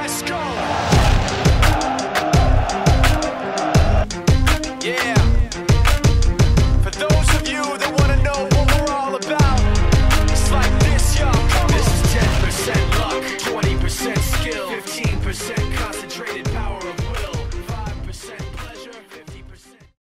Let's go!